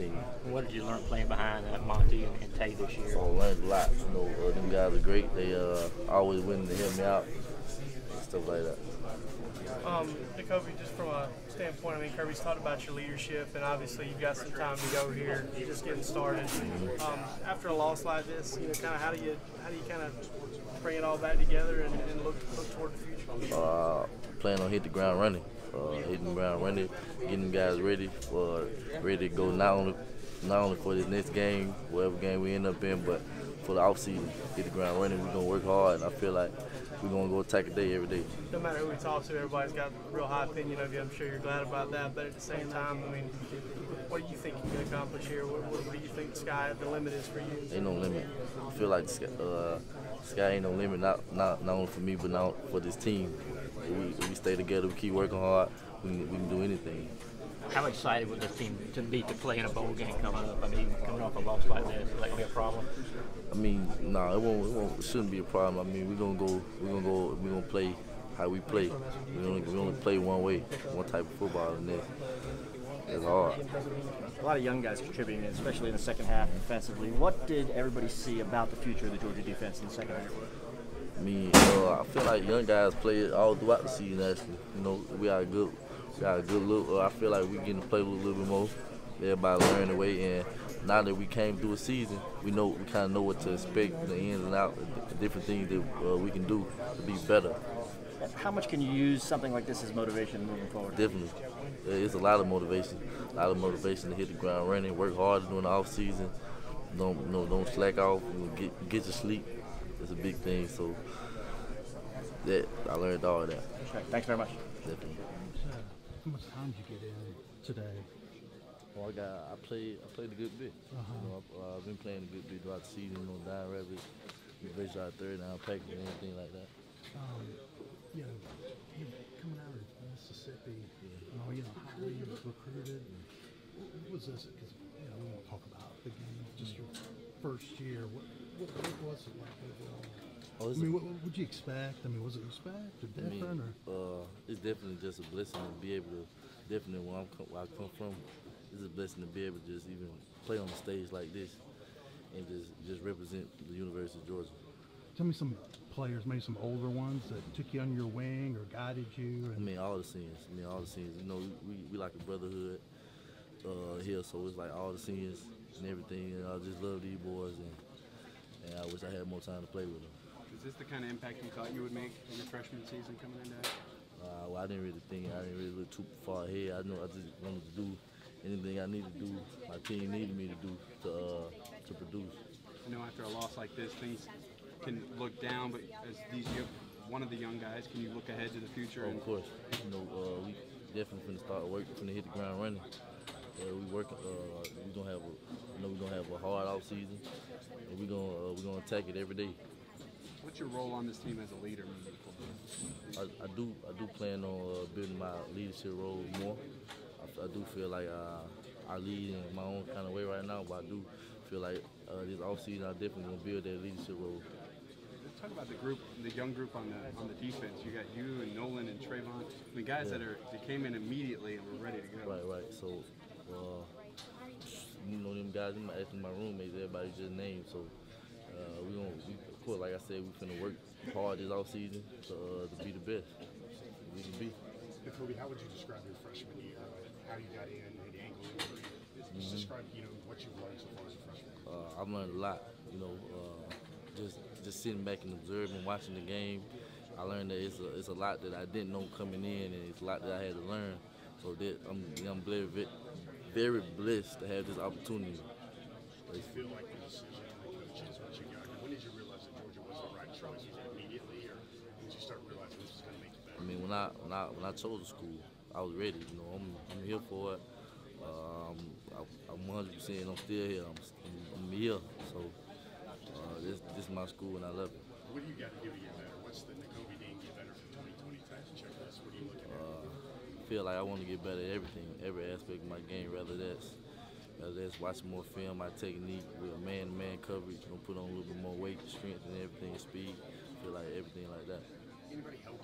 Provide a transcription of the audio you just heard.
team. What did you learn playing behind uh, Monty and, and Tae this year? So I learned a lot. You know, uh, them guys are great. They uh, always willing to help me out, stuff like that. Um, Nakobe, just from a standpoint, I mean, Kirby's talked about your leadership, and obviously you've got some time to go here, just getting started. Um, after a loss like this, you know, kind of how do you how do you kind of bring it all back together and, and look look toward the future? Uh, plan on hit the ground running, uh, hitting the ground running, getting guys ready for ready to go not only not only for this next game, whatever game we end up in, but for the off season, hit the ground running. We're gonna work hard, and I feel like we're gonna go attack a day every day. No matter who we talk to, everybody's got a real high opinion of you. I'm sure you're glad about that, but at the same time, I mean, what do you think you can accomplish here? What, what, what do you think the sky, the limit is for you? Ain't no limit. I feel like the sky, uh, sky ain't no limit, not, not not only for me, but now for this team. If we, we stay together, we keep working hard, we can, we can do anything. How excited would this team to be to play in a bowl game coming up? I mean, coming off a loss like this, is that gonna be a problem? I mean, no, nah, it won't, it won't. It shouldn't be a problem. I mean, we're gonna go. We're gonna go. We're gonna play how we play. We only we only play one way, one type of football, and that it's hard. A lot of young guys contributing, especially in the second half defensively. What did everybody see about the future of the Georgia defense in the second half? I mean, uh, I feel like young guys play it all throughout the season. Actually, you know, we got a good, we got a good look. Uh, I feel like we getting to play a little bit more. Everybody learning the way, and now that we came through a season, we know we kind of know what to expect, the ins and outs, the different things that uh, we can do to be better. How much can you use something like this as motivation moving forward? Definitely, it's a lot of motivation. A lot of motivation to hit the ground running, work hard during the off season. Don't no, don't slack off. Get get your sleep. It's a big thing. So that I learned all that. Okay, thanks very much. Definitely. How much time did you get in today? Well, I got I played I played a good bit. Uh-huh. You know, I've, uh, I've been playing a good bit throughout the season. You know, down rabbit, base out third down pack and anything like that. Um, you know, you coming out of Mississippi, you know, you know highly recruited. What was this? Because you know, we won't talk about the game. Just your first year. What, what, what was it like overall? Oh, I mean, what, what would you expect? I mean, was it respect or I mean, different? or uh, it's definitely just a blessing to be able to, definitely where, where I come from, it's a blessing to be able to just even play on a stage like this and just, just represent the University of Georgia. tell me some players, maybe some older ones that took you under your wing or guided you. I mean, all the seniors. I mean, all the seniors. You know, we, we like a brotherhood uh, here, so it's like all the seniors and everything. And I just love these boys, and, and I wish I had more time to play with them. Is this the kind of impact you thought you would make in your freshman season coming into? Uh, well, I didn't really think, I didn't really look too far ahead. I know I just wanted to do anything I needed to do, my team needed me to do to, uh, to produce. You know after a loss like this, things can look down, but as these one of the young guys, can you look ahead to the future? Of course, you know, uh, we definitely finna start work, finna hit the ground running. Uh, we work, uh, we gonna have a, you know, we gonna have a hard off season, and we gonna, uh, we gonna attack it every day. What's your role on this team as a leader moving forward? I, I do I do plan on uh, building my leadership role more. I, I do feel like uh, I lead in my own kind of way right now, but I do feel like uh, this offseason I definitely gonna build that leadership role. Let's talk about the group, the young group on the on the defense. You got you and Nolan and Travon. I mean, guys that are that came in immediately and were ready to go. Right, right. So, uh, you know them guys, you might ask my roommates, everybody just named. So, uh, we gonna, we, of course, like I said, we finna work hard this offseason to, uh, to be the best we can be. Nakobe, how would you describe your freshman year? How you got in, the ankle injury? Just describe, you know, what you've learned so far as a freshman. Uh, I've learned a lot. You know, uh, just just sitting back and observing, watching the game. I learned that it's a, it's a lot that I didn't know coming in, and it's a lot that I had to learn. So that I'm I'm very very blessed to have this opportunity. Feel like the decision and the coaches, when did you realize that Georgia was the right choice? Was it immediately, or did you start realizing this was going to make you I mean, when I when I when I chose the school, I was ready. You know, I'm I'm here for it. Um, I, I'm 100. percent I'm still here. I'm, I'm, I'm here. So uh, this this is my school, and I love it. What do you got to do to get better? What's the Nakobe Dean get better for 2020 type checklist? What are you looking at? I feel like I want to get better at everything, every aspect of my game. Whether that's whether that's watching more film, my technique with man-to-man coverage, gonna put on a little bit more weight, strength, and everything, speed. feel like everything like that. Anybody help